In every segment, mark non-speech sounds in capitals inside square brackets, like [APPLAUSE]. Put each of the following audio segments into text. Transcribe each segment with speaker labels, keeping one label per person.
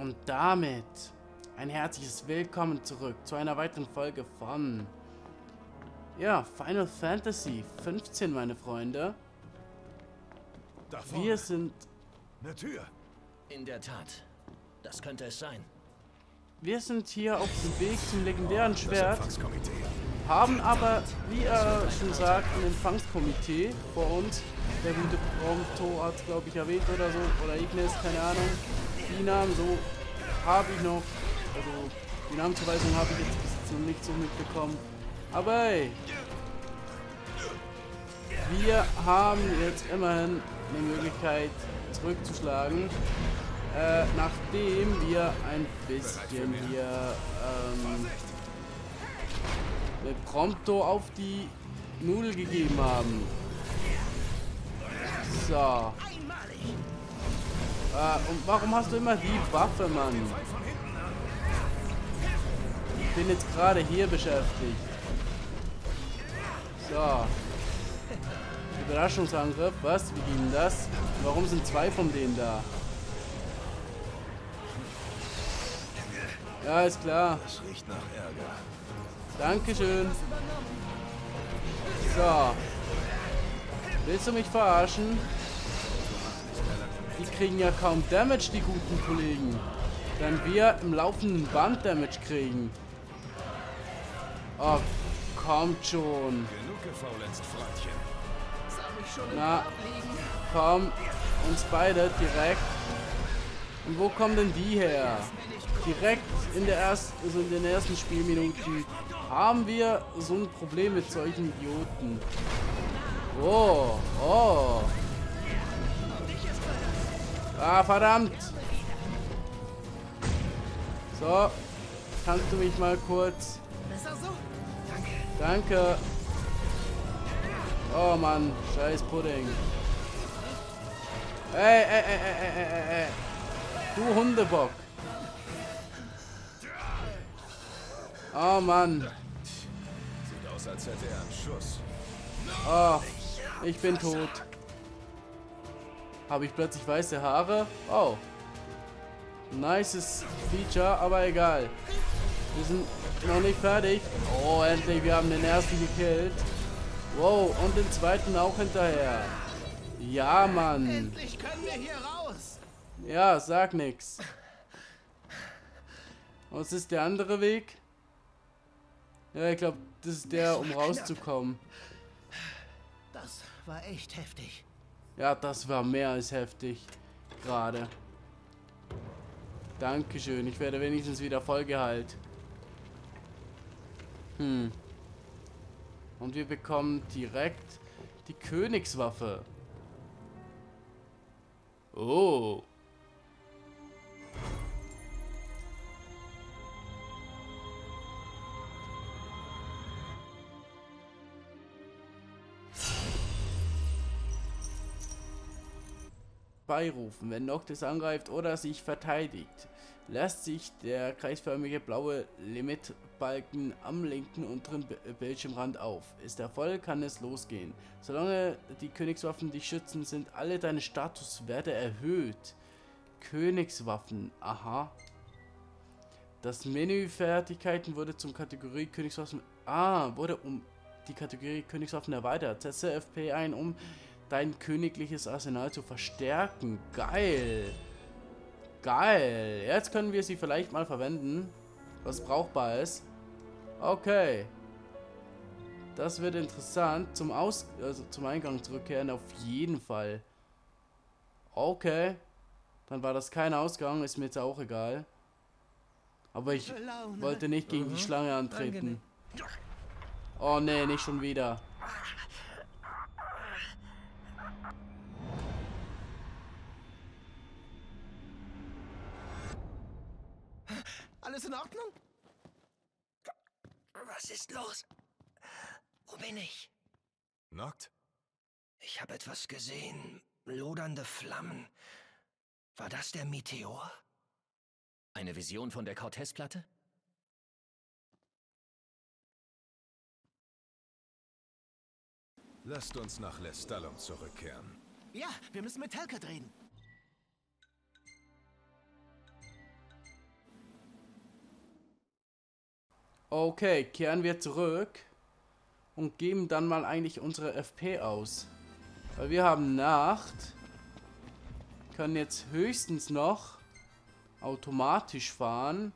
Speaker 1: Und damit ein herzliches Willkommen zurück zu einer weiteren Folge von ja, Final Fantasy 15, meine Freunde. Wir sind
Speaker 2: Eine Tür.
Speaker 3: In der Tat. Das könnte es sein.
Speaker 1: wir sind hier auf dem Weg zum legendären
Speaker 2: Das
Speaker 1: Schwert, haben aber, wie er schon sagt, ein Empfangskomitee vor uns. Der gute Prompto hat es, glaube ich, erwähnt oder so, oder Ignis, keine Ahnung. Die Namen so habe ich noch, also die Namensverweisung habe ich jetzt bis jetzt noch nicht so mitbekommen. Aber hey, wir haben jetzt immerhin eine Möglichkeit zurückzuschlagen, äh, nachdem wir ein bisschen hier ähm, mit Prompto auf die Nudel gegeben haben. So. Äh, und warum hast du immer die Waffe, Mann? Ich bin jetzt gerade hier beschäftigt. So. Überraschungsangriff, was? Wie ging das? Warum sind zwei von denen da? Ja, ist klar.
Speaker 2: Das riecht nach Ärger.
Speaker 1: Dankeschön. So. Willst du mich verarschen? Die kriegen ja kaum Damage, die guten Kollegen. Wenn wir im laufenden Band Damage kriegen. Oh, kommt schon. Na, komm. Uns beide direkt. Und wo kommen denn die her? Direkt in der ersten, also in den ersten Spielminuten haben wir so ein Problem mit solchen Idioten. Oh, oh. Ah, verdammt. So, kannst du mich mal kurz... Danke. Oh Mann, scheiß Pudding. Ey, ey, ey, ey, ey, ey, ey. Du Hundebock. Oh Mann.
Speaker 2: Sieht aus, als hätte er einen Schuss.
Speaker 1: Oh, ich bin tot. Habe ich plötzlich weiße Haare? Oh. Nices Feature, aber egal. Wir sind noch nicht fertig. Oh, endlich, wir haben den ersten gekillt. Wow, und den zweiten auch hinterher. Ja, Mann.
Speaker 3: Endlich können wir hier raus!
Speaker 1: Ja, sag nix. Was ist der andere Weg? Ja, ich glaube, das ist der, um rauszukommen.
Speaker 3: Das war echt heftig.
Speaker 1: Ja, das war mehr als heftig. Gerade. Dankeschön. Ich werde wenigstens wieder vollgeheilt. Hm. Und wir bekommen direkt die Königswaffe. Oh. Beirufen. Wenn Noctis angreift oder sich verteidigt, lässt sich der kreisförmige blaue Limitbalken am linken unteren B Bildschirmrand auf. Ist er voll, kann es losgehen. Solange die Königswaffen dich schützen, sind alle deine Statuswerte erhöht. Königswaffen, aha. Das Menü Fertigkeiten wurde zum Kategorie Königswaffen. Ah, wurde um die Kategorie Königswaffen erweitert. Setze FP ein, um dein königliches Arsenal zu verstärken. Geil. Geil. Jetzt können wir sie vielleicht mal verwenden. Was brauchbar ist. Okay. Das wird interessant. Zum Aus also zum Eingang zurückkehren auf jeden Fall. Okay. Dann war das kein Ausgang. Ist mir jetzt auch egal. Aber ich wollte nicht gegen die Schlange antreten. Oh nee, nicht schon wieder.
Speaker 3: Alles in Ordnung? Was ist los? Wo bin ich?
Speaker 2: Nockt?
Speaker 3: Ich habe etwas gesehen. Lodernde Flammen. War das der Meteor?
Speaker 4: Eine Vision von der Cortez-Platte?
Speaker 2: Lasst uns nach Lestalum zurückkehren.
Speaker 3: Ja, wir müssen mit Helkert reden.
Speaker 1: Okay, kehren wir zurück und geben dann mal eigentlich unsere FP aus. Weil wir haben Nacht, können jetzt höchstens noch automatisch fahren,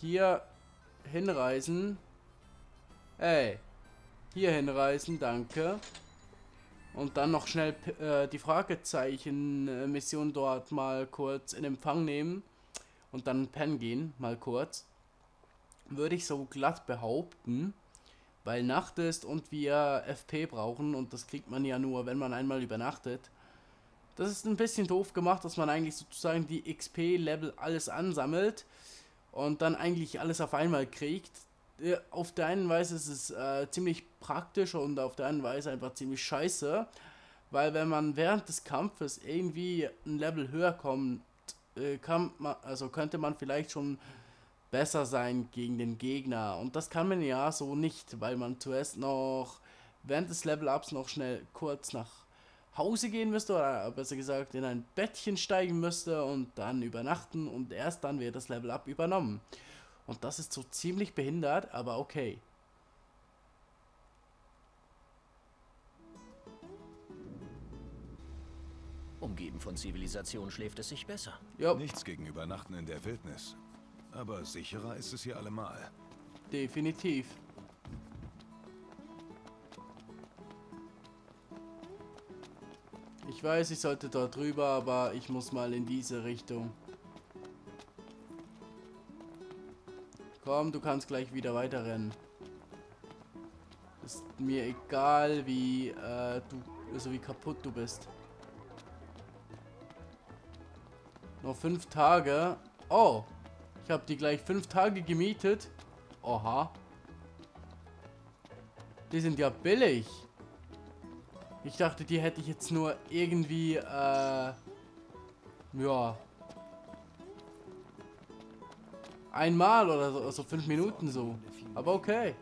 Speaker 1: hier hinreisen, ey, hier hinreisen, danke. Und dann noch schnell äh, die Fragezeichen-Mission dort mal kurz in Empfang nehmen und dann pennen gehen, mal kurz. Würde ich so glatt behaupten, weil Nacht ist und wir FP brauchen und das kriegt man ja nur, wenn man einmal übernachtet. Das ist ein bisschen doof gemacht, dass man eigentlich sozusagen die XP-Level alles ansammelt und dann eigentlich alles auf einmal kriegt. Auf der einen Weise ist es äh, ziemlich praktisch und auf der anderen Weise einfach ziemlich scheiße, weil wenn man während des Kampfes irgendwie ein Level höher kommt, äh, kann man, also könnte man vielleicht schon besser sein gegen den Gegner und das kann man ja so nicht, weil man zuerst noch während des Level-Ups noch schnell kurz nach Hause gehen müsste oder besser gesagt in ein Bettchen steigen müsste und dann übernachten und erst dann wird das Level Up übernommen. Und das ist so ziemlich behindert, aber okay.
Speaker 4: Umgeben von Zivilisation schläft es sich besser.
Speaker 2: Ja. Nichts gegen Übernachten in der Wildnis. Aber sicherer ist es hier allemal.
Speaker 1: Definitiv. Ich weiß, ich sollte dort drüber, aber ich muss mal in diese Richtung. Komm, du kannst gleich wieder weiterrennen. Ist mir egal, wie äh, du, also wie kaputt du bist. Noch fünf Tage. Oh, ich habe die gleich fünf Tage gemietet. Oha. Die sind ja billig. Ich dachte, die hätte ich jetzt nur irgendwie, äh, ja. Einmal oder so, also fünf Minuten so. Aber okay.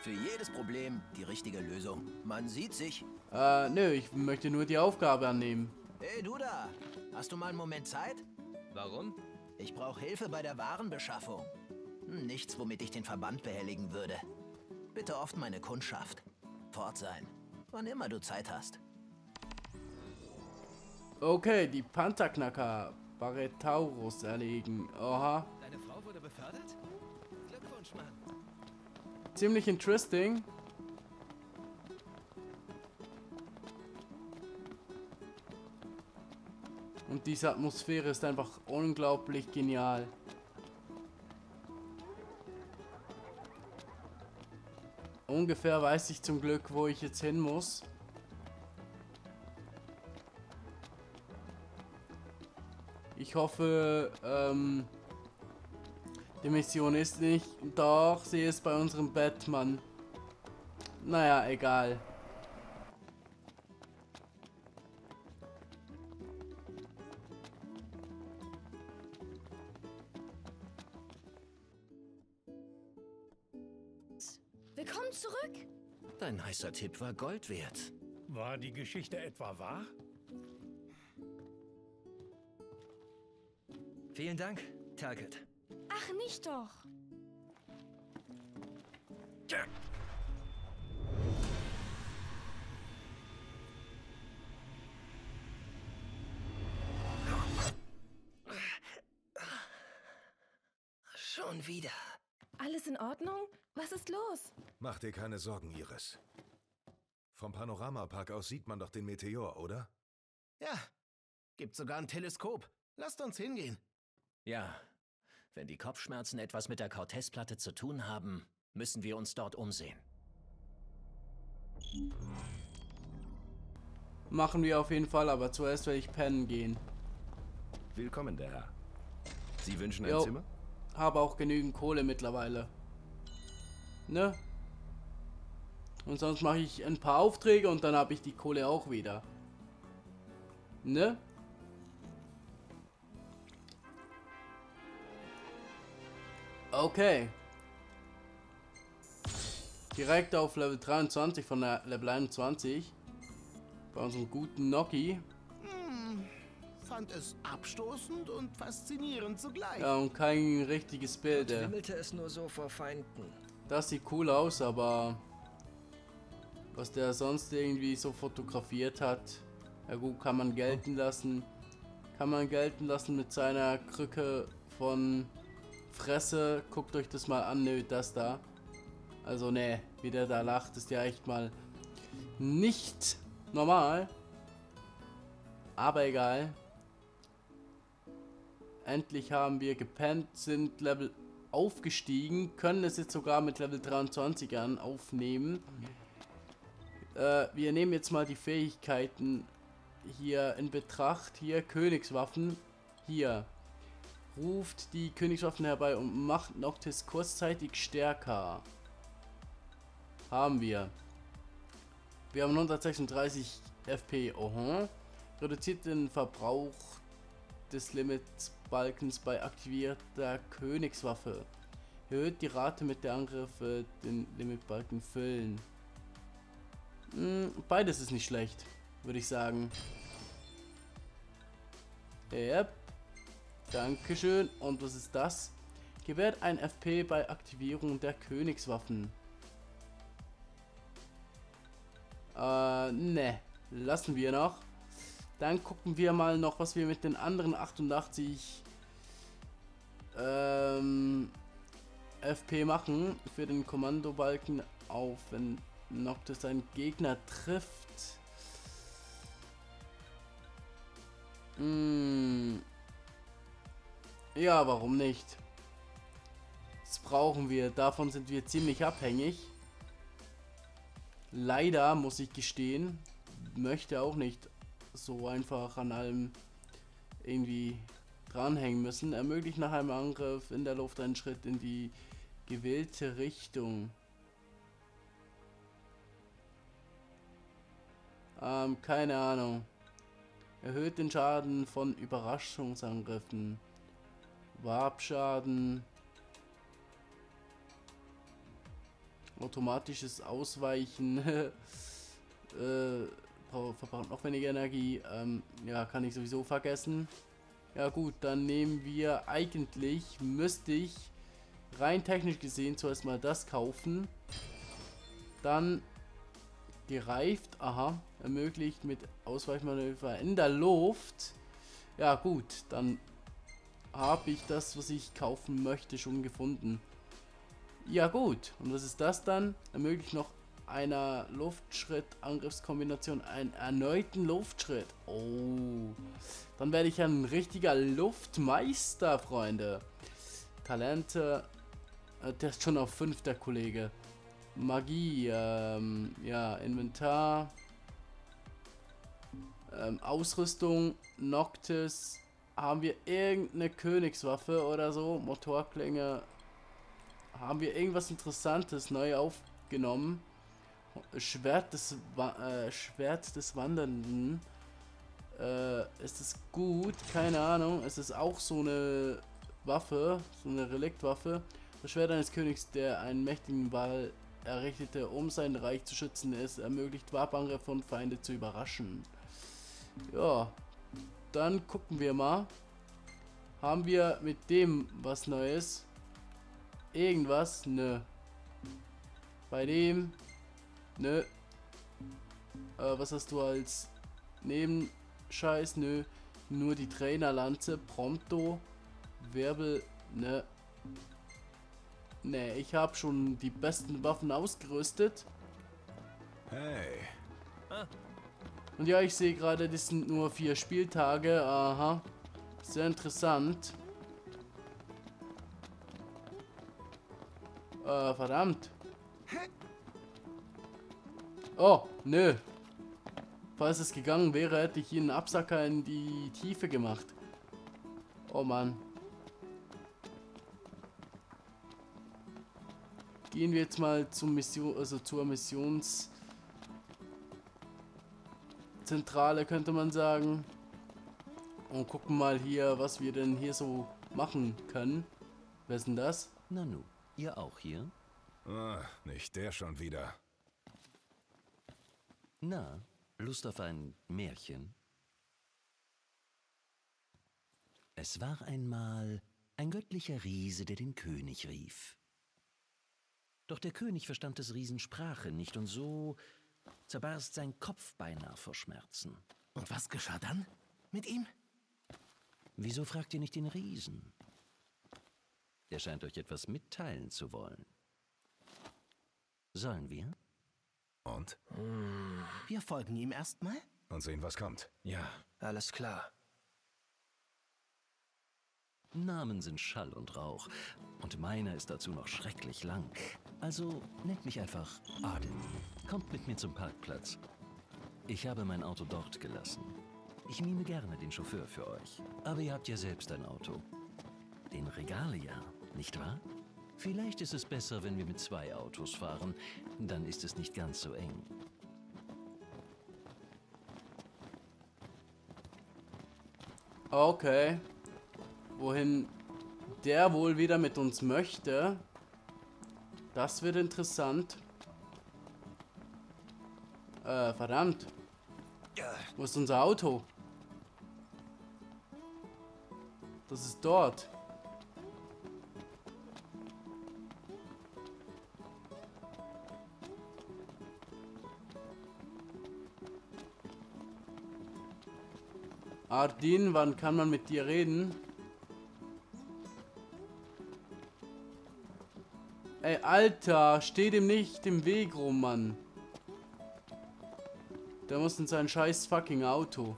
Speaker 3: Für jedes Problem die richtige Lösung. Man sieht sich.
Speaker 1: Äh, nö, ich möchte nur die Aufgabe annehmen.
Speaker 3: Hey, du da. Hast du mal einen Moment Zeit?
Speaker 4: Warum?
Speaker 3: Ich brauche Hilfe bei der Warenbeschaffung. Hm, nichts, womit ich den Verband behelligen würde. Bitte oft meine Kundschaft. Fort sein. Wann immer du Zeit hast.
Speaker 1: Okay, die Pantherknacker Barretaurus erlegen. Oha.
Speaker 3: Deine Frau wurde befördert? Glückwunsch, Mann.
Speaker 1: Ziemlich interesting. Und diese Atmosphäre ist einfach unglaublich genial. Ungefähr weiß ich zum Glück, wo ich jetzt hin muss. Ich hoffe, ähm, die Mission ist nicht. Doch, sie ist bei unserem Batman. Naja, egal.
Speaker 5: Willkommen zurück.
Speaker 4: Dein heißer Tipp war Gold wert.
Speaker 6: War die Geschichte etwa wahr?
Speaker 3: Vielen Dank, Talcott.
Speaker 5: Ach, nicht doch. Los?
Speaker 2: Mach dir keine Sorgen, Iris. Vom Panoramapark aus sieht man doch den Meteor, oder?
Speaker 7: Ja, gibt sogar ein Teleskop. Lasst uns hingehen.
Speaker 4: Ja, wenn die Kopfschmerzen etwas mit der Cortez-Platte zu tun haben, müssen wir uns dort umsehen.
Speaker 1: Machen wir auf jeden Fall, aber zuerst werde ich pennen gehen.
Speaker 8: Willkommen, der Herr. Sie wünschen ein
Speaker 1: Jo.
Speaker 8: Zimmer?
Speaker 1: Habe auch genügend Kohle mittlerweile. Ne? Und sonst mache ich ein paar Aufträge und dann habe ich die Kohle auch wieder. Ne? Okay. Direkt auf Level 23 von der Level 21. Bei unserem guten Noki.
Speaker 7: fand es abstoßend und faszinierend zugleich.
Speaker 1: Ja, und kein richtiges Bild. ey.
Speaker 4: Wimmelte es nur so vor Feinden.
Speaker 1: Das sieht cool aus, aber was der sonst irgendwie so fotografiert hat, ja gut, kann man gelten lassen. Kann man gelten lassen mit seiner Krücke von Fresse. Guckt euch das mal an, nö, das da. Also ne, wie der da lacht, ist ja echt mal nicht normal. Aber egal. Endlich haben wir gepennt, sind Level aufgestiegen, können es jetzt sogar mit Level 23 an aufnehmen. Äh, wir nehmen jetzt mal die Fähigkeiten hier in Betracht. Hier Königswaffen. Hier. Ruft die Königswaffen herbei und macht Noctis kurzzeitig stärker. Haben wir. Wir haben 136 FP. Oho. Reduziert den Verbrauch des Limits-Balkens bei aktivierter Königswaffe. Erhöht die Rate mit der Angriffe den Limitbalken füllen. Hm, beides ist nicht schlecht, würde ich sagen. Yep. Dankeschön. Und was ist das? Gewährt ein FP bei Aktivierung der Königswaffen. Äh, ne. Lassen wir noch. Dann gucken wir mal noch, was wir mit den anderen 88 ähm, FP machen. Für den Kommandobalken auf, wenn Noctis einen Gegner trifft. Hm. Ja, warum nicht? Das brauchen wir. Davon sind wir ziemlich abhängig. Leider, muss ich gestehen, möchte auch nicht so einfach an allem irgendwie dranhängen müssen. Ermöglicht nach einem Angriff in der Luft einen Schritt in die gewählte Richtung. Ähm, keine Ahnung. Erhöht den Schaden von Überraschungsangriffen. Warpschaden. Automatisches Ausweichen. [LAUGHS] äh, verbraucht noch weniger Energie. Ähm, ja, kann ich sowieso vergessen. Ja gut, dann nehmen wir eigentlich, müsste ich rein technisch gesehen zuerst mal das kaufen. Dann gereift, aha, ermöglicht mit Ausweichmanöver in der Luft. Ja gut, dann habe ich das, was ich kaufen möchte, schon gefunden. Ja gut, und was ist das dann? Ermöglicht noch einer Luftschritt-Angriffskombination einen erneuten Luftschritt. Oh, dann werde ich ein richtiger Luftmeister, Freunde. Talente, äh, der ist schon auf 5, der Kollege. Magie, ähm, ja, Inventar, ähm, Ausrüstung, Noctis. Haben wir irgendeine Königswaffe oder so? Motorklinge. Haben wir irgendwas Interessantes neu aufgenommen? Schwert des, äh, Schwert des Wandernden. Äh, ist es gut? Keine Ahnung. Es ist auch so eine Waffe, so eine Reliktwaffe. Das Schwert eines Königs, der einen mächtigen Wall errichtete, um sein Reich zu schützen, es ermöglicht Wapangriffe von Feinde zu überraschen. Ja, dann gucken wir mal. Haben wir mit dem was Neues? Irgendwas? Nö. Bei dem? Nö. Äh, was hast du als Nebenscheiß? Nö. Nur die Trainerlanze. Prompto. Wirbel. Ne. Ne, ich habe schon die besten Waffen ausgerüstet.
Speaker 2: Hey,
Speaker 1: Und ja, ich sehe gerade, das sind nur vier Spieltage. Aha. Sehr interessant. Äh, verdammt. Oh, nö. Falls es gegangen wäre, hätte ich ihn einen Absacker in die Tiefe gemacht. Oh Mann. Gehen wir jetzt mal zum Mission, also zur Missions Zentrale könnte man sagen. Und gucken mal hier, was wir denn hier so machen können. Wer ist denn das?
Speaker 8: Nanu, ihr auch hier?
Speaker 2: ah, nicht der schon wieder.
Speaker 8: Na, Lust auf ein Märchen?
Speaker 9: Es war einmal ein göttlicher Riese, der den König rief. Doch der König verstand des Riesen Sprache nicht und so zerbarst sein Kopf beinahe vor Schmerzen.
Speaker 7: Und was geschah dann mit ihm?
Speaker 9: Wieso fragt ihr nicht den Riesen? Er scheint euch etwas mitteilen zu wollen. Sollen wir?
Speaker 2: Und?
Speaker 7: Wir folgen ihm erstmal?
Speaker 2: Und sehen, was kommt.
Speaker 7: Ja, alles klar.
Speaker 9: Namen sind Schall und Rauch. Und meiner ist dazu noch schrecklich lang. Also nennt mich einfach Aden. Kommt mit mir zum Parkplatz. Ich habe mein Auto dort gelassen. Ich mime gerne den Chauffeur für euch. Aber ihr habt ja selbst ein Auto. Den Regalia, nicht wahr? Vielleicht ist es besser, wenn wir mit zwei Autos fahren. Dann ist es nicht ganz so eng.
Speaker 1: Okay. Wohin der wohl wieder mit uns möchte. Das wird interessant. Äh, verdammt. Wo ist unser Auto? Das ist dort. Ardin, wann kann man mit dir reden? Ey, Alter, steh dem nicht im Weg rum, Mann. Der muss in sein scheiß fucking Auto.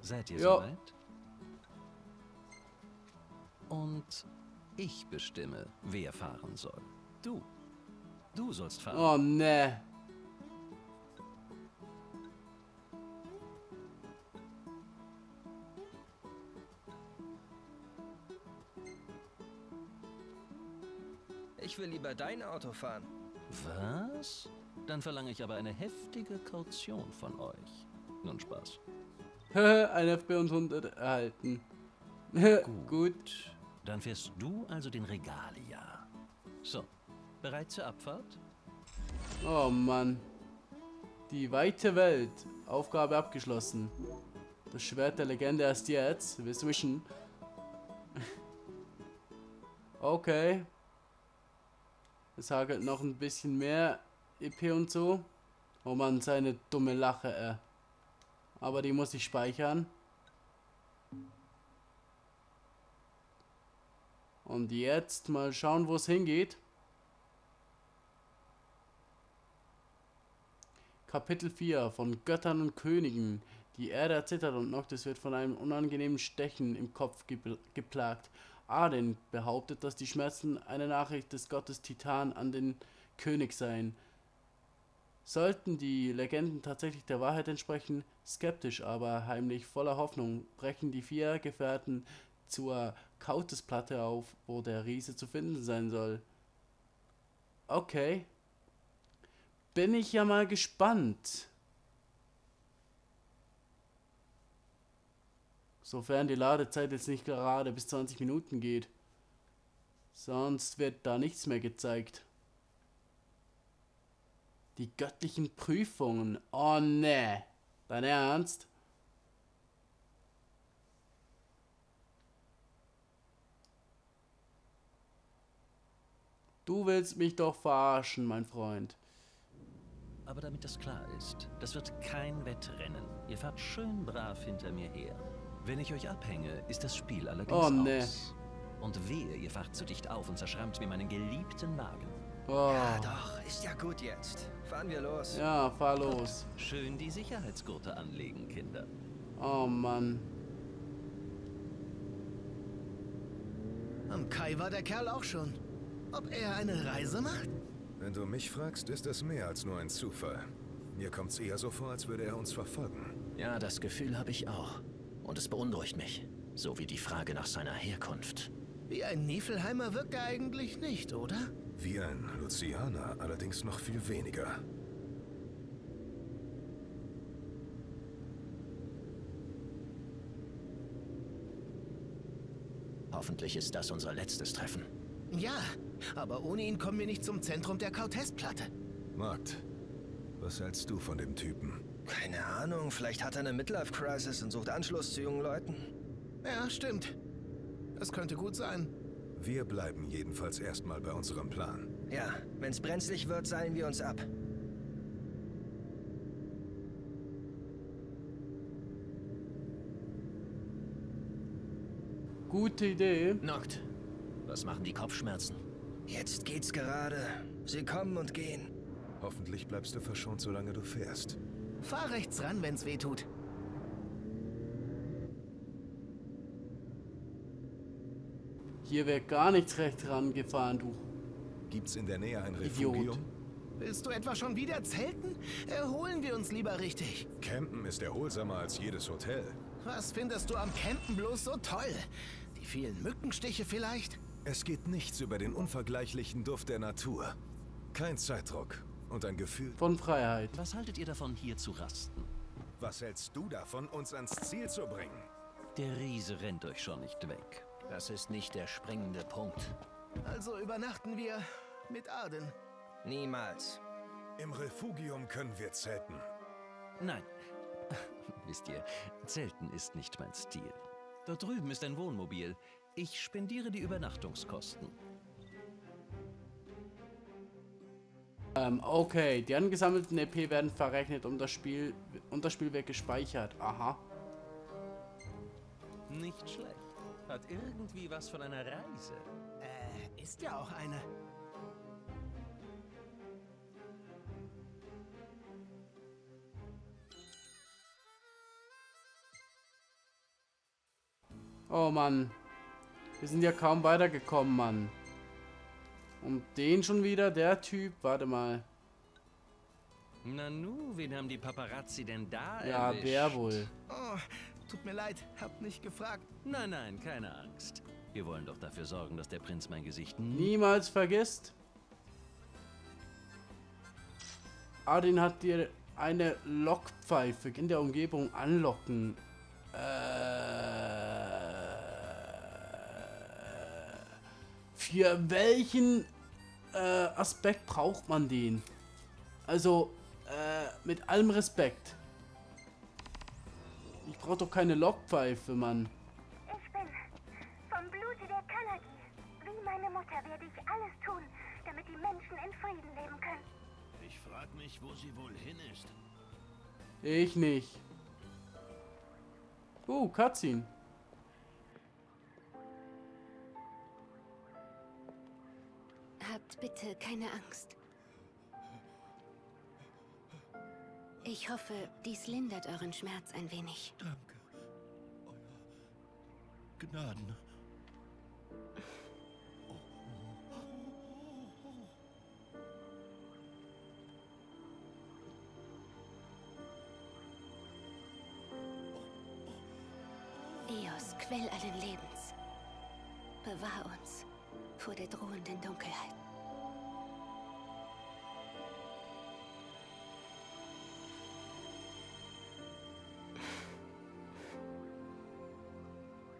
Speaker 9: Seid ihr
Speaker 1: Ja.
Speaker 9: soweit? Und ich bestimme, wer fahren soll. Du. Du sollst fahren.
Speaker 1: Oh, ne.
Speaker 10: Ich will lieber dein Auto fahren.
Speaker 9: Was? Dann verlange ich aber eine heftige Kaution von euch. Nun Spaß.
Speaker 1: Ein FB und 100 erhalten. Gut.
Speaker 9: Dann fährst du also den Regalia. So, bereit zur Abfahrt?
Speaker 1: Oh Mann. Die weite Welt. Aufgabe abgeschlossen. Das Schwert der Legende erst jetzt. Wir swischen. [LAUGHS] Okay. Es hagelt noch ein bisschen mehr EP und so. Oh Mann, seine dumme Lache, äh. Aber die muss ich speichern. Und jetzt mal schauen, wo es hingeht. Kapitel 4 von Göttern und Königen. Die Erde erzittert und Noctis wird von einem unangenehmen Stechen im Kopf gepl- geplagt. Arden behauptet, dass die Schmerzen eine Nachricht des Gottes Titan an den König seien. Sollten die Legenden tatsächlich der Wahrheit entsprechen, skeptisch, aber heimlich voller Hoffnung, brechen die vier Gefährten zur Kautesplatte auf, wo der Riese zu finden sein soll. Okay. Bin ich ja mal gespannt. Sofern die Ladezeit jetzt nicht gerade bis 20 Minuten geht. Sonst wird da nichts mehr gezeigt. Die göttlichen Prüfungen. Oh ne. Dein Ernst? Du willst mich doch verarschen, mein Freund.
Speaker 9: Aber damit das klar ist, das wird kein Wettrennen. Ihr fahrt schön brav hinter mir her. Wenn ich euch abhänge, ist das Spiel allerdings
Speaker 1: Oh, nee.
Speaker 9: aus. Und wehe, ihr fahrt zu dicht auf und zerschrammt mir meinen geliebten Wagen.
Speaker 1: Oh.
Speaker 10: Ja, doch, ist ja gut jetzt. Fahren wir los.
Speaker 1: Ja, fahr los.
Speaker 9: Schön die Sicherheitsgurte anlegen, Kinder.
Speaker 1: Oh Mann.
Speaker 7: Am Kai war der Kerl auch schon. Ob er eine Reise macht?
Speaker 2: Wenn du mich fragst, ist das mehr als nur ein Zufall. Mir kommt's eher so vor, als würde er uns verfolgen.
Speaker 4: Ja, das Gefühl habe ich auch. Und es beunruhigt mich. So wie die Frage nach seiner Herkunft.
Speaker 7: Wie ein Niflheimer wirkt er eigentlich nicht, oder?
Speaker 2: Wie ein Lucianer, allerdings noch viel weniger.
Speaker 4: Hoffentlich ist das unser letztes Treffen.
Speaker 7: Ja, aber ohne ihn kommen wir nicht zum Zentrum der Kautestplatte.
Speaker 2: Markt, was hältst du von dem Typen?
Speaker 10: Keine Ahnung, vielleicht hat er eine Midlife-Crisis und sucht Anschluss zu jungen Leuten.
Speaker 7: Ja, stimmt. Das könnte gut sein.
Speaker 2: Wir bleiben jedenfalls erstmal bei unserem Plan.
Speaker 10: Ja, wenn's brenzlig wird, seilen wir uns ab.
Speaker 1: Gute Idee.
Speaker 4: Noct, was machen die Kopfschmerzen?
Speaker 10: Jetzt geht's gerade. Sie kommen und gehen.
Speaker 2: Hoffentlich bleibst du verschont, solange du fährst.
Speaker 3: Fahr rechts ran, wenn's weh tut.
Speaker 1: Hier wäre gar nichts recht rangefahren, du.
Speaker 2: Gibt's in der Nähe ein
Speaker 1: Idiot.
Speaker 2: Refugium?
Speaker 3: Willst du etwa schon wieder zelten? Erholen wir uns lieber richtig.
Speaker 2: Campen ist erholsamer als jedes Hotel.
Speaker 3: Was findest du am Campen bloß so toll? Die vielen Mückenstiche vielleicht?
Speaker 2: Es geht nichts über den unvergleichlichen Duft der Natur. Kein Zeitdruck und ein Gefühl.
Speaker 1: Von Freiheit.
Speaker 9: Was haltet ihr davon, hier zu rasten?
Speaker 2: Was hältst du davon, uns ans Ziel zu bringen?
Speaker 9: Der Riese rennt euch schon nicht weg.
Speaker 4: Das ist nicht der springende Punkt.
Speaker 3: Also übernachten wir mit Arden.
Speaker 10: Niemals.
Speaker 2: Im Refugium können wir zelten.
Speaker 9: Nein. [LAUGHS] Wisst ihr, Zelten ist nicht mein Stil. Dort drüben ist ein Wohnmobil. Ich spendiere die Übernachtungskosten.
Speaker 1: Ähm, okay, die angesammelten EP werden verrechnet und das Spiel und das Spiel wird gespeichert. Aha.
Speaker 9: Nicht schlecht. Hat irgendwie was von einer Reise.
Speaker 3: Äh, ist ja auch eine.
Speaker 1: Oh Mann. Wir sind ja kaum weitergekommen, Mann. Und den schon wieder, der Typ. Warte mal.
Speaker 9: Nanu, wen haben die Paparazzi denn da
Speaker 1: Ja,
Speaker 9: erwischt?
Speaker 1: wer wohl?
Speaker 3: Oh, tut mir leid, hab nicht gefragt.
Speaker 9: Nein, nein, keine Angst. Wir wollen doch dafür sorgen, dass der Prinz mein Gesicht nie...
Speaker 1: Niemals vergisst. Adin hat dir eine Lockpfeife in der Umgebung anlocken. Äh, für welchen äh, Aspekt braucht man den? Also, äh, mit allem Respekt. Ich brauche doch keine Lockpfeife, Mann.
Speaker 11: Ich bin vom Blute der Kanagi. Wie meine Mutter werde ich alles tun, damit die Menschen in Frieden leben können.
Speaker 6: Ich frag mich, wo sie wohl hin ist.
Speaker 1: Ich nicht. Uh, Cutscene.
Speaker 11: Habt bitte keine Angst. Ich hoffe, dies lindert euren Schmerz ein wenig.
Speaker 6: Danke. Euer Gnaden.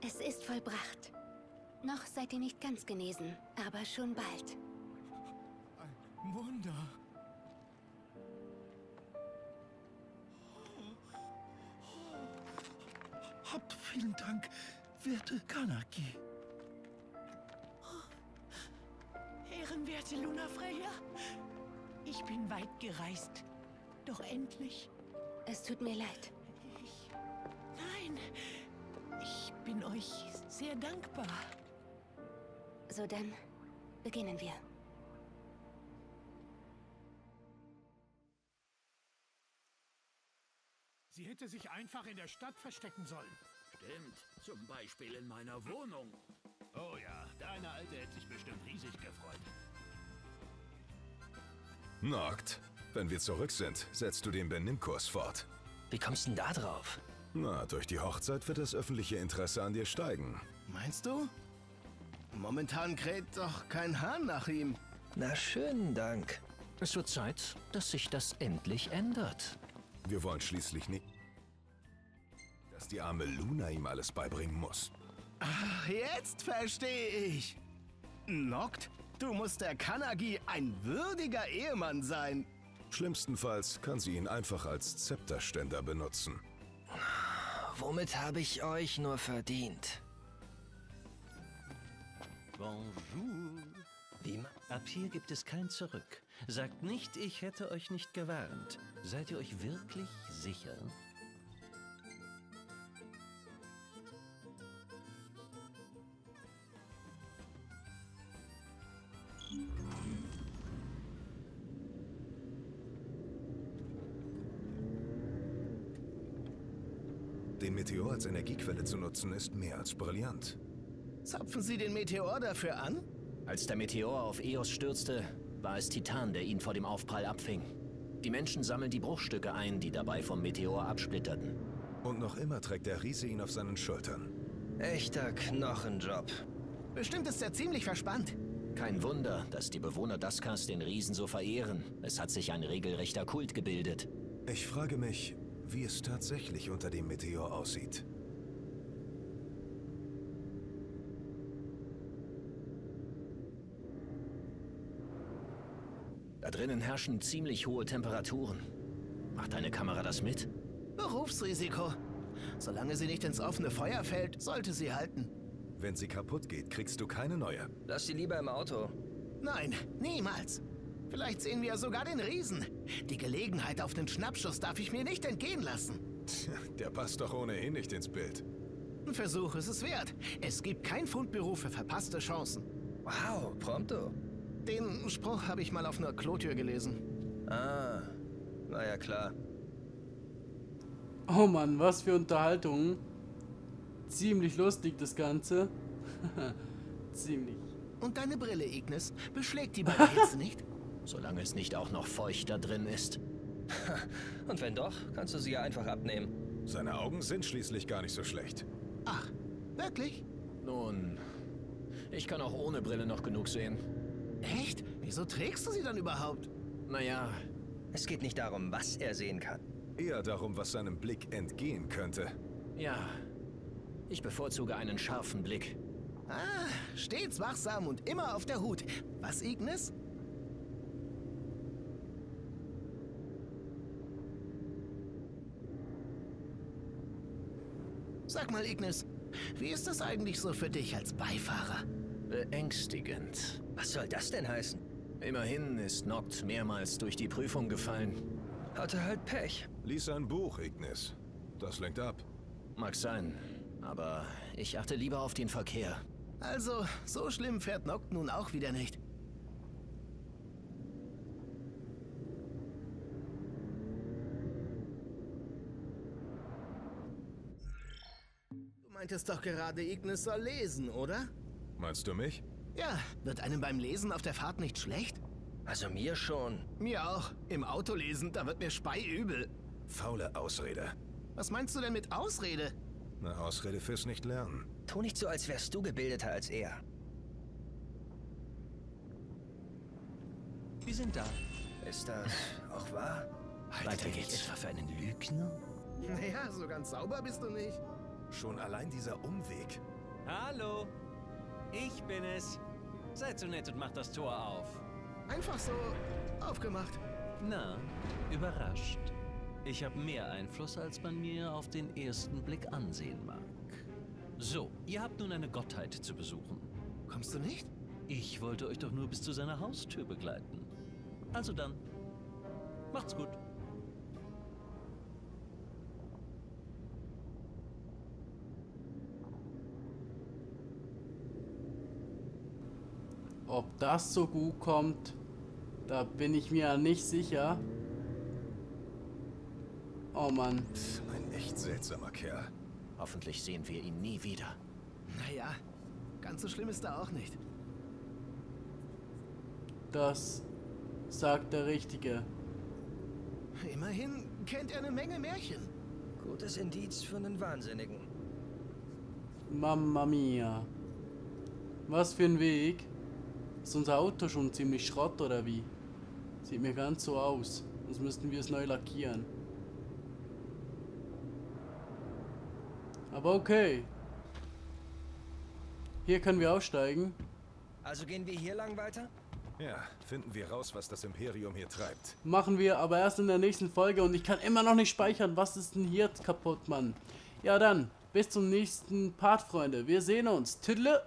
Speaker 11: Es ist vollbracht. Noch seid ihr nicht ganz genesen, aber schon bald.
Speaker 6: Ein Wunder. Habt vielen Dank, werte Kanaki.
Speaker 12: Ehrenwerte Luna Freya, ich bin weit gereist. Doch endlich.
Speaker 11: Es tut mir leid.
Speaker 12: Ich. Nein. Ich bin euch sehr dankbar.
Speaker 11: So dann beginnen wir.
Speaker 6: Sie hätte sich einfach in der Stadt verstecken sollen.
Speaker 13: Stimmt, zum Beispiel in meiner Wohnung.
Speaker 6: Oh ja, deine Alte hätte sich bestimmt riesig gefreut.
Speaker 2: Noct, wenn wir zurück sind, setzt du den Benimm-Kurs fort.
Speaker 4: Wie kommst du denn da drauf?
Speaker 2: Na, durch die Hochzeit wird das öffentliche Interesse an dir steigen.
Speaker 3: Meinst du? Momentan kräht doch kein Hahn nach ihm.
Speaker 4: Na schönen Dank. Es wird Zeit, dass sich das endlich ändert.
Speaker 2: Wir wollen schließlich nicht, dass die arme Luna ihm alles beibringen muss.
Speaker 3: Ach, jetzt verstehe ich. Noct, du musst der Kanagi ein würdiger Ehemann sein.
Speaker 2: Schlimmstenfalls kann sie ihn einfach als Zepterständer benutzen.
Speaker 10: Womit habe ich euch nur verdient?
Speaker 9: Bonjour.
Speaker 10: Wie?
Speaker 9: Ab hier gibt es kein Zurück. Sagt nicht, ich hätte euch nicht gewarnt. Seid ihr euch wirklich sicher?
Speaker 2: Den Meteor als Energiequelle zu nutzen, ist mehr als brillant.
Speaker 7: Zapfen Sie den Meteor dafür an?
Speaker 4: Als der Meteor auf Eos stürzte, war es Titan, der ihn vor dem Aufprall abfing. Die Menschen sammeln die Bruchstücke ein, die dabei vom Meteor absplitterten.
Speaker 2: Und noch immer trägt der Riese ihn auf seinen Schultern.
Speaker 10: Echter Knochenjob.
Speaker 7: Bestimmt ist er ziemlich verspannt.
Speaker 4: Kein Wunder, dass die Bewohner Daskas den Riesen so verehren. Es hat sich ein regelrechter Kult gebildet.
Speaker 2: Ich frage mich, wie es tatsächlich unter dem Meteor aussieht.
Speaker 4: Da drinnen herrschen ziemlich hohe Temperaturen. Macht deine Kamera das mit?
Speaker 7: Berufsrisiko. Solange sie nicht ins offene Feuer fällt, sollte sie halten.
Speaker 2: Wenn sie kaputt geht, kriegst du keine neue.
Speaker 10: Lass sie lieber im Auto.
Speaker 7: Nein, niemals. Vielleicht sehen wir sogar den Riesen. Die Gelegenheit auf den Schnappschuss darf ich mir nicht entgehen lassen.
Speaker 2: Tja, der passt doch ohnehin nicht ins Bild.
Speaker 7: Ein Versuch ist es wert. Es gibt kein Fundbüro für verpasste Chancen.
Speaker 10: Wow, pronto.
Speaker 7: Den Spruch habe ich mal auf einer Klotür gelesen.
Speaker 10: Ah, na ja klar.
Speaker 1: Oh Mann, was für Unterhaltung. Ziemlich lustig das Ganze. [LAUGHS] Ziemlich.
Speaker 7: Und deine Brille, Ignis, beschlägt die bei der Hitze nicht?
Speaker 4: Solange es nicht auch noch feucht da drin ist. [LAUGHS]
Speaker 10: Und wenn doch, kannst du sie ja einfach abnehmen.
Speaker 2: Seine Augen sind schließlich gar nicht so schlecht.
Speaker 7: Ach, wirklich?
Speaker 4: Nun, ich kann auch ohne Brille noch genug sehen.
Speaker 7: Echt? Wieso trägst du sie dann überhaupt?
Speaker 4: Naja,
Speaker 10: es geht nicht darum, was er sehen kann.
Speaker 2: Eher darum, was seinem Blick entgehen könnte.
Speaker 4: Ja, ich bevorzuge einen scharfen Blick.
Speaker 7: Ah, stets wachsam und immer auf der Hut. Was, Ignis? Sag mal, Ignis, wie ist das eigentlich so für dich als Beifahrer?
Speaker 4: Beängstigend.
Speaker 10: Was soll das denn heißen?
Speaker 4: Immerhin ist Noct mehrmals durch die Prüfung gefallen.
Speaker 10: Hatte halt Pech.
Speaker 2: Lies ein Buch, Ignis. Das lenkt ab.
Speaker 4: Mag sein, aber ich achte lieber auf den Verkehr.
Speaker 7: Also, so schlimm fährt Noct nun auch wieder nicht. Du meintest doch gerade, Ignis soll lesen, oder?
Speaker 2: Meinst du mich?
Speaker 7: Ja, wird einem beim Lesen auf der Fahrt nicht schlecht?
Speaker 10: Also mir schon.
Speaker 7: Mir auch. Im Auto lesen, da wird mir speiübel.
Speaker 2: Faule Ausrede.
Speaker 7: Was meinst du denn mit Ausrede?
Speaker 2: Eine Ausrede fürs Nicht-Lernen.
Speaker 10: Tu nicht so, als wärst du gebildeter als er.
Speaker 9: Wir sind da.
Speaker 10: Ist das auch wahr?
Speaker 4: Weiter geht's. etwa für einen Lügner?
Speaker 7: Naja, so ganz sauber bist du nicht.
Speaker 2: Schon allein dieser Umweg.
Speaker 9: Hallo, ich bin es. Seid so nett und macht das Tor auf.
Speaker 7: Einfach so aufgemacht.
Speaker 9: Na, überrascht. Ich habe mehr Einfluss, als man mir auf den ersten Blick ansehen mag. So, ihr habt nun eine Gottheit zu besuchen.
Speaker 7: Kommst du nicht?
Speaker 9: Ich wollte euch doch nur bis zu seiner Haustür begleiten. Also dann. Macht's gut.
Speaker 1: Ob das so gut kommt, da bin ich mir nicht sicher. Oh Mann.
Speaker 2: Ein echt seltsamer Kerl.
Speaker 4: Hoffentlich sehen wir ihn nie wieder.
Speaker 7: Naja, ganz so schlimm ist er auch nicht.
Speaker 1: Das sagt der Richtige.
Speaker 7: Immerhin kennt er eine Menge Märchen.
Speaker 10: Gutes Indiz für einen Wahnsinnigen.
Speaker 1: Mamma mia. Was für ein Weg. Ist unser Auto schon ziemlich Schrott oder wie? Sieht mir ganz so aus. Sonst müssten wir es neu lackieren. Aber okay. Hier können wir aussteigen.
Speaker 10: Also gehen wir hier lang weiter?
Speaker 2: Ja, finden wir raus, was das Imperium hier treibt.
Speaker 1: Machen wir aber erst in der nächsten Folge und ich kann immer noch nicht speichern. Was ist denn hier kaputt, Mann? Ja dann, bis zum nächsten Part, Freunde. Wir sehen uns. Tüdle!